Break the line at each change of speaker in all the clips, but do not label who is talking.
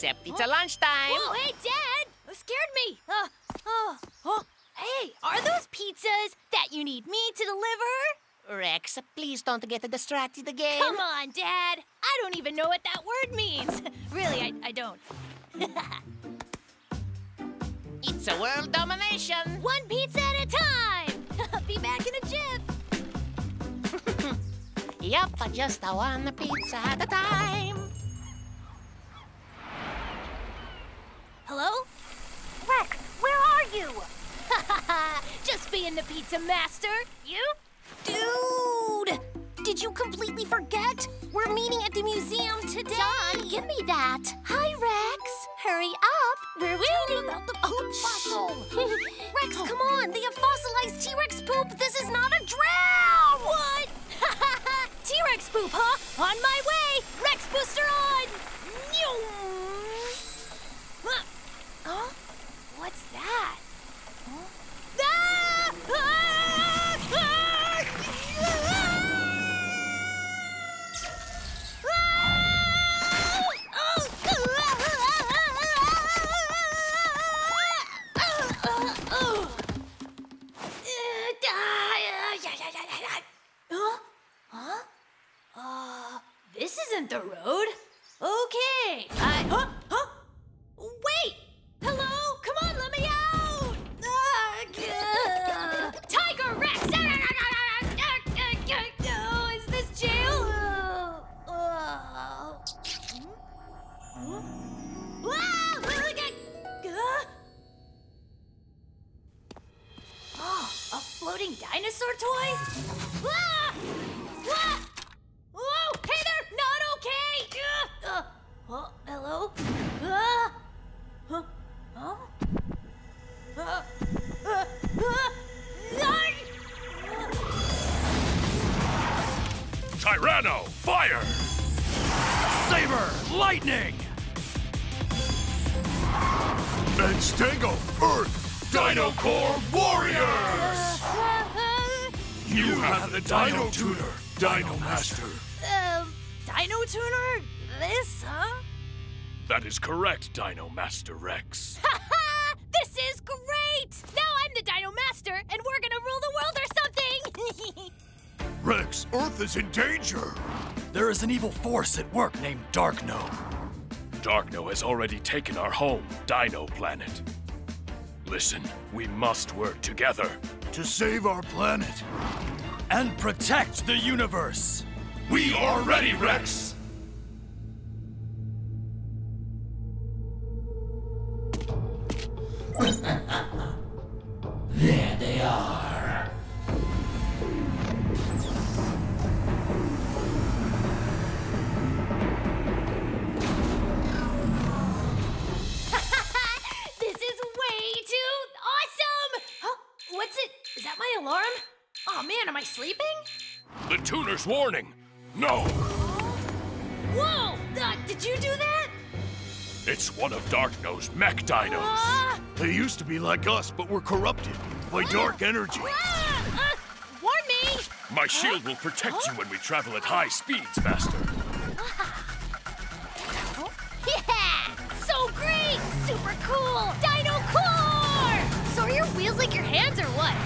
Except it's a lunchtime.
Whoa, hey, Dad! You scared me. Uh, oh, oh. Hey, are those pizzas that you need me to deliver?
Rex, please don't get distracted again.
Come on, Dad. I don't even know what that word means. really, I, I don't.
It's a world domination.
One pizza at a time. Be back in a jiff.
Yup, just a one pizza at a time.
It's a
mess. Dinosaur toy? Ah!
That is correct, Dino Master Rex.
Ha ha! This is great! Now I'm the Dino Master, and we're gonna rule the world or something!
Rex, Earth is in danger!
There is an evil force at work named Darkno.
Darkno has already taken our home, Dino Planet. Listen, we must work together. To save our planet.
And protect the universe!
We are ready, Rex! The tuner's warning! No!
Whoa! Uh, did you do that?
It's one of Darkno's mech dinos.
Ah!
They used to be like us, but were corrupted by dark energy.
Ah! Uh, warn me!
My shield will protect you when we travel at high speeds, Master.
Yeah! So great! Super cool! Dino Core! So are your wheels like your hands or what?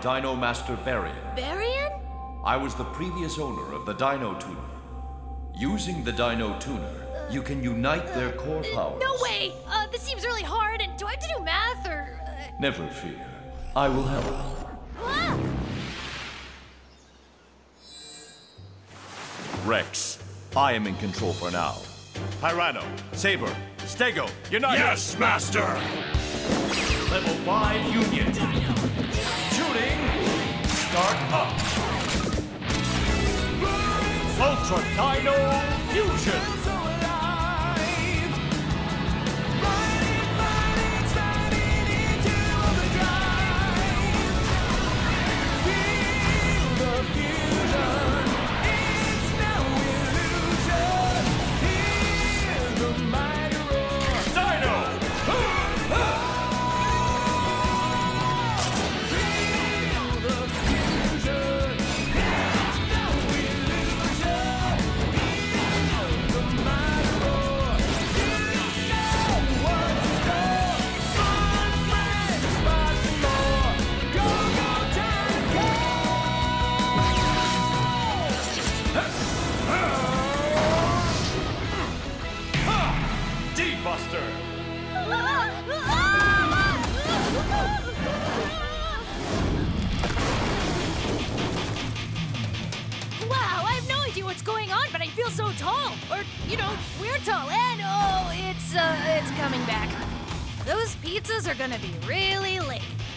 Dino Master Barian.
Barian?
I was the previous owner of the Dino Tuner. Using the Dino Tuner, you can unite their core powers.
No way! Uh, this seems really hard, and do I have to do math or. Uh,
Never fear. I will help.
ah!
Rex, I am in control for now. Tyranno, Saber, Stego, unite!
Yes, Master!
Level 5 Union. Ultra Dino Fusion.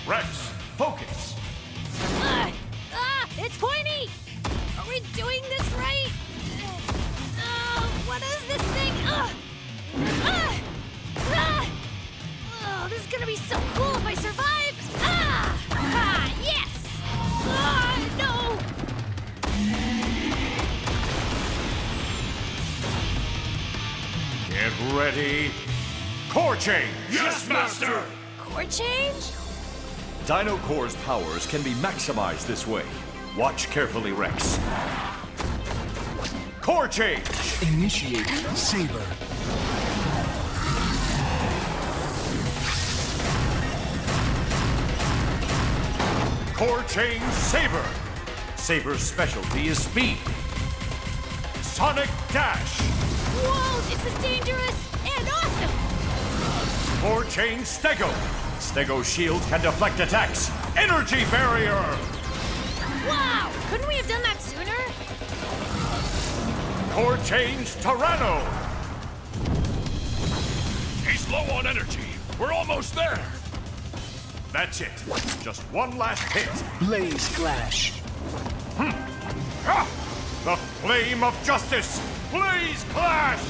Rex, focus!
Ah, ah, it's pointy! Are we doing this right? Uh, what is this thing? Ah, ah, ah. Oh, this is gonna be so cool if I survive! Ah! Ah, yes! Ah, no!
Get ready. Core change!
Yes, Master!
Core change?
Dino Core's powers can be maximized this way. Watch carefully, Rex. Core change!
Initiate Saber.
Core change Saber! Saber's specialty is speed. Sonic Dash!
Whoa, this is dangerous and awesome!
Core change Stego! Stego's shield can deflect attacks. Energy barrier!
Wow, couldn't we have done that sooner?
Core change Tyranno!
He's low on energy. We're almost there.
That's it. Just one last hit.
Blaze Clash.
Ah! The flame of justice! Blaze Clash!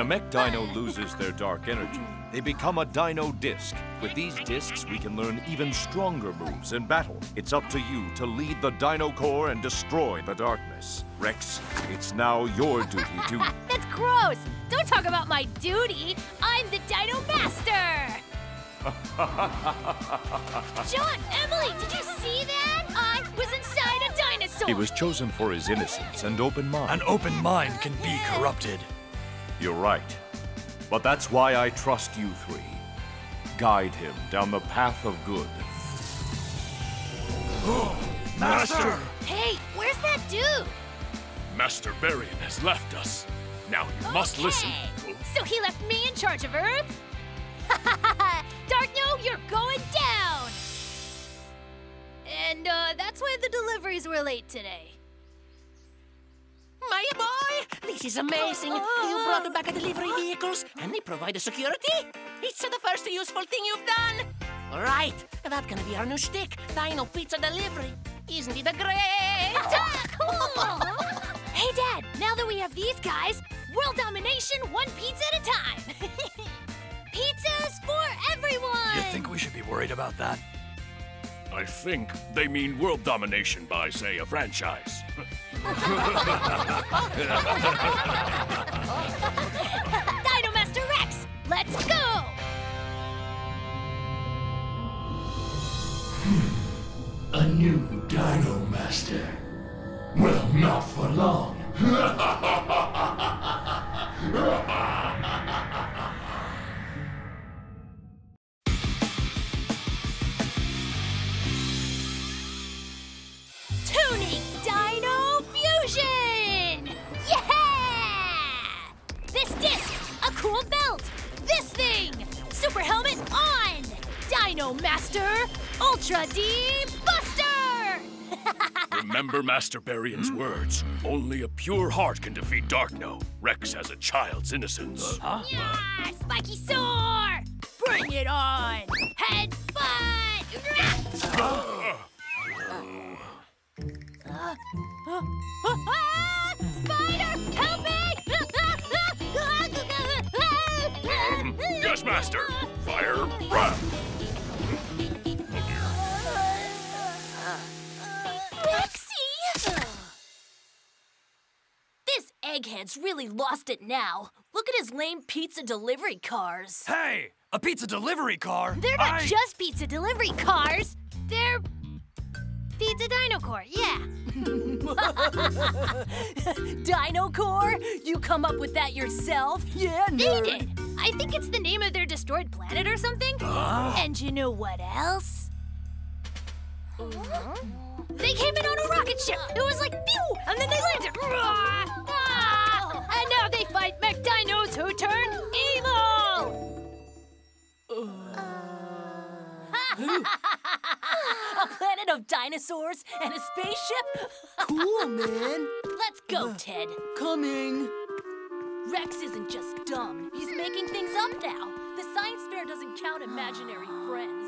A mech dino loses their dark energy, they become a dino disc. With these discs, we can learn even stronger moves in battle. It's up to you to lead the Dino Core and destroy the darkness. Rex, it's now your duty to.
That's gross! Don't talk about my duty! I'm the Dino Master! John, Emily, did you see that? I was inside a dinosaur!
He was chosen for his innocence and open mind.
An open mind can be corrupted.
You're right. But that's why I trust you three. Guide him down the path of good.
Master!
Hey, where's that dude?
Master Barian has left us. Now you must
Okay.
listen.
So he left me in charge of Earth? Darkno, you're going down! And uh, that's why the deliveries were late today.
My boy, this is amazing. You brought back delivery vehicles and they provide the security. It's the first useful thing you've done. All right, that's gonna be our new shtick, Dino Pizza Delivery. Isn't it a great?
cool! hey, Dad, now that we have these guys, world domination one pizza at a time! Pizzas for everyone!
You think we should be worried about that?
I think they mean world domination by, say, a franchise.
Dino Master Rex, let's go!
A new Dino Master. Well, not for long.
Dino Master, Ultra D Buster!
Remember Master Barian's words. Only a pure heart can defeat Darkno. Rex has a child's innocence.
Yeah, Spiky Soar! Bring it on! Headbutt! Ah, Spider, help me!
Yes, Master. Fire breath.
Egghead's really lost it now. Look at his lame pizza delivery cars.
Hey, a pizza delivery car.
They're not
I-
just pizza delivery cars. They're Pizza Dinocore, yeah. Dinocore? You come up with that yourself? Yeah, They did. I think it's the name of their destroyed planet or something. Ah. And you know what else? They came in on a rocket ship. It was like pew, and then they landed. Dinosaurs and a spaceship?
Cool, man.
Let's go, Ted.
Coming.
Rex isn't just dumb. He's making things up now. The science fair doesn't count imaginary friends.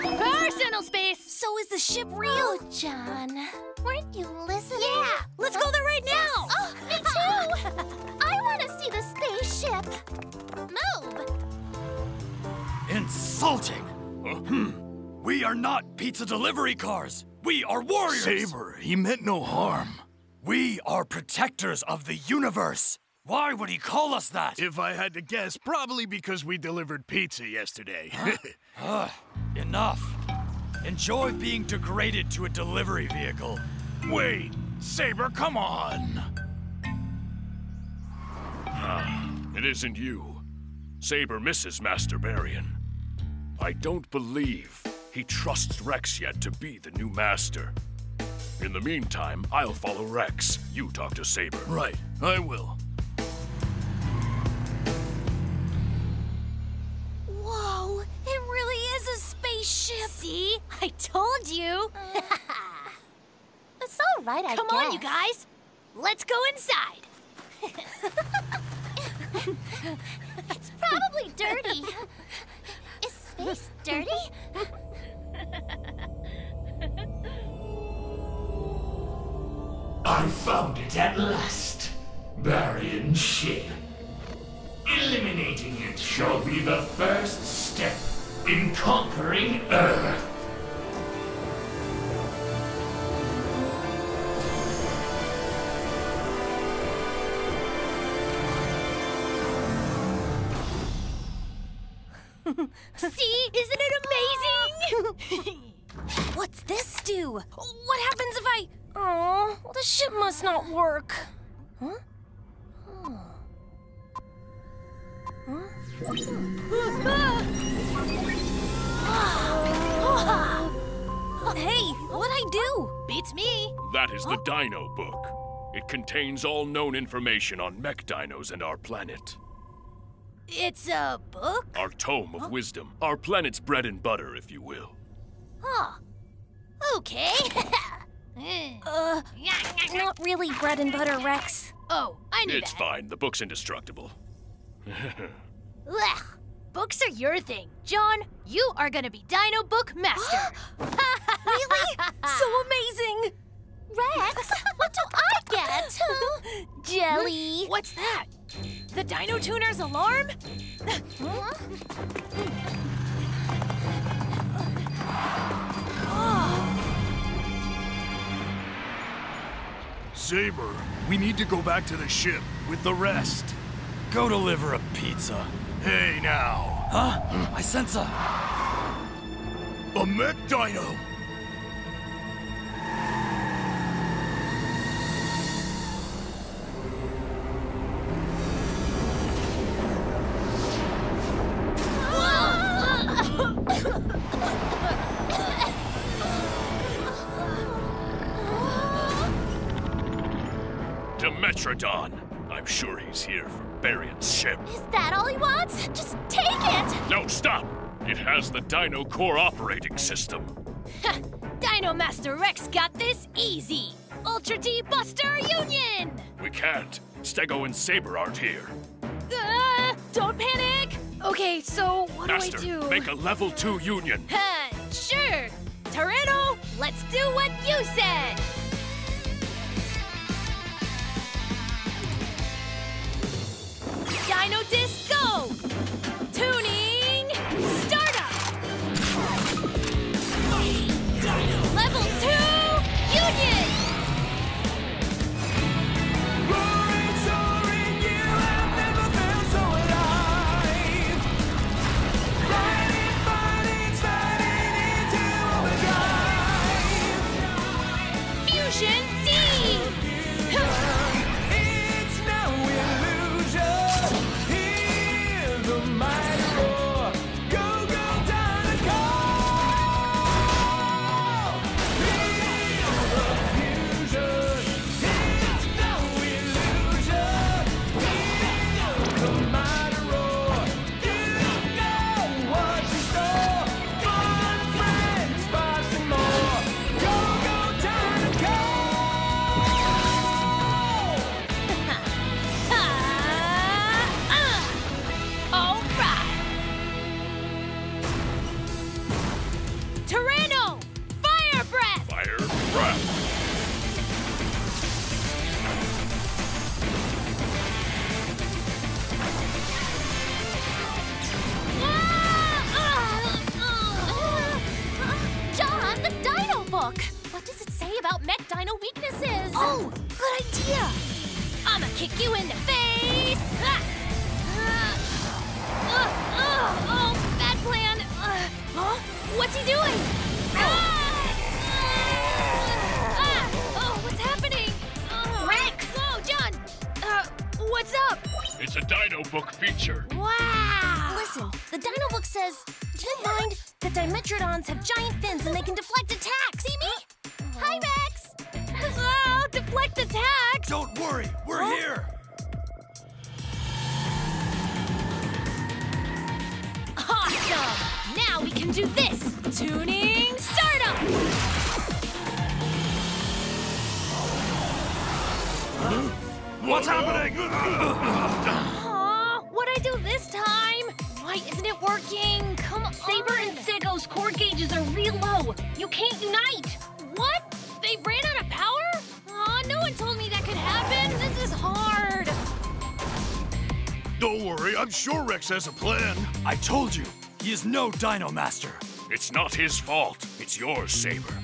Personal space!
So is the ship real, oh, John? Weren't you listening?
Yeah! Let's go there right now!
Oh, me too! I want to see the spaceship. Move!
Insulting. Hmm. We are not pizza delivery cars. We are warriors.
Saber, he meant no harm.
We are protectors of the universe. Why would he call us that?
If I had to guess, probably because we delivered pizza yesterday.
Ugh, enough. Enjoy being degraded to a delivery vehicle.
Wait, Saber, come on.
Ah, it isn't you. Saber misses Master Barian. I don't believe he trusts Rex yet to be the new master. In the meantime, I'll follow Rex. You talk to Saber.
Right, I will.
Whoa, it really is a spaceship.
See? I told you.
It's all right, I
Come
guess.
on, you guys. Let's go inside.
It's probably dirty. is space dirty?
I found it at last. Barian ship. Eliminating it shall be the first step in conquering Earth.
See? Isn't it amazing?
What's this do? What happens if I. Oh, the ship must not work. Huh. Huh? Hey, what'd I do?
Beats me.
That is the Dino Book. It contains all known information on mech dinos and our planet.
It's a book?
Our tome of wisdom. Our planet's bread and butter, if you will.
Huh. Okay.
Uh, not really bread and butter, Rex.
oh, I knew
It's
that.
fine. The book's indestructible.
Ugh. Books are your thing. John, you are gonna be Dino Book Master.
Really? so amazing! Rex, what do I get? Jelly.
What's that? The Dino Tuner's alarm?
Saber, we need to go back to the ship with the rest.
Go deliver a pizza.
Hey now.
Huh? I sense a.
A mech dino!
Dimetrodon. I'm sure he's here for Barian's ship.
Is that all he wants? Just take it!
No, stop! It has the Dino Core operating system.
Dino Master Rex got this easy. Ultra T Buster Union!
We can't. Stego and Saber aren't here.
Uh, don't panic! Okay, so what
Master,
do I do?
make a level 2 union.
Sure. Tyranno, let's do what you said. Dino
book! What does it say about Mech Dino weaknesses?
Oh, good idea. I'ma kick you in the face. Ah. Uh, uh, uh, oh, bad plan. Uh, huh? What's he doing? Ah! Ah! Oh, what's happening?
Rex!
Whoa, John. Uh, what's up?
It's a Dino Book feature.
Wow.
Listen, the Dino book says, do you mind that Dimetrodons have giant fins and they can deflect attacks? See me? Oh. Hi, Rex!
Oh, deflect attacks.
Don't worry, we're here.
Awesome! Now we can do this. Tuning startup.
What's happening?
Aw, what'd I do this time? Why isn't it working? Come on.
Saber and Stego's core gauges are real low. You can't unite.
What? They ran out of power? Aw, no one told me that could happen. This is hard.
Don't worry, I'm sure Rex has a plan.
I told you, he is no Dino Master.
It's not his fault. It's yours, Saber.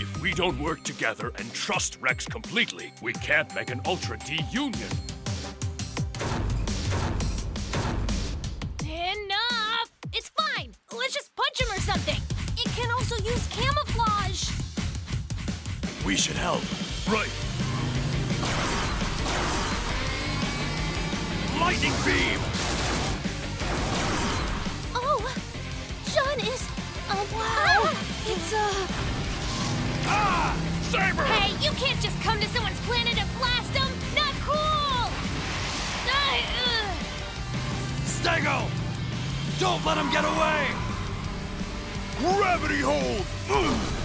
If we don't work together and trust Rex completely, we can't make an Ultra D union.
We should help.
Right.
Lightning beam!
Oh, John is. Oh, wow. It's, uh.
Ah! Saber!
Hey, you can't just come to someone's planet and blast them. Not cool. I, uh,
Stego! Don't let him get away!
Gravity hold!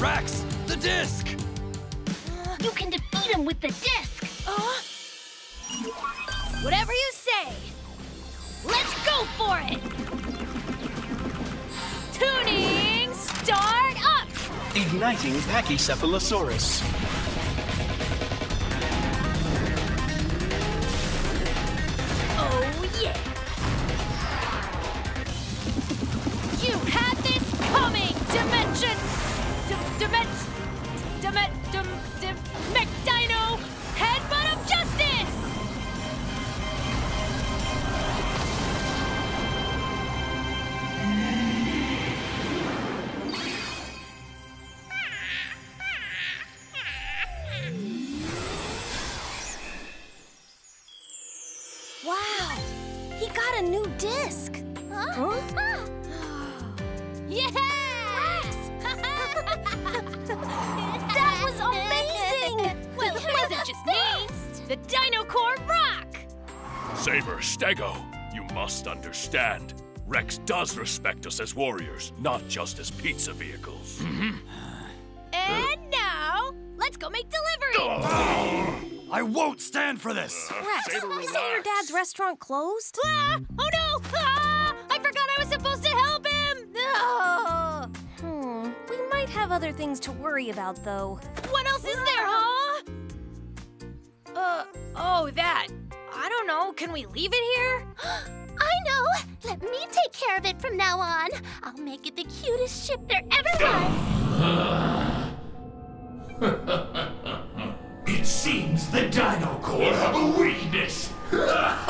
Rex, the disc!
You can defeat him with the disc.
uh, whatever you say. Let's go for it. Tuning start up.
Igniting Pachycephalosaurus.
Must understand. Rex does respect us as warriors, not just as pizza vehicles.
And now, let's go make delivery.
I won't stand for this!
Rex,
Saber,
isn't your dad's restaurant closed?
Ah, oh no! Ah, I forgot I was supposed to help him. Oh.
Hmm. We might have other things to worry about, though.
What else is there, huh? Uh, oh, that. I don't know. Can we leave it here?
I know! Let me take care of it from now on. I'll make it the cutest ship there ever was. it seems the Dino Cores have a weakness.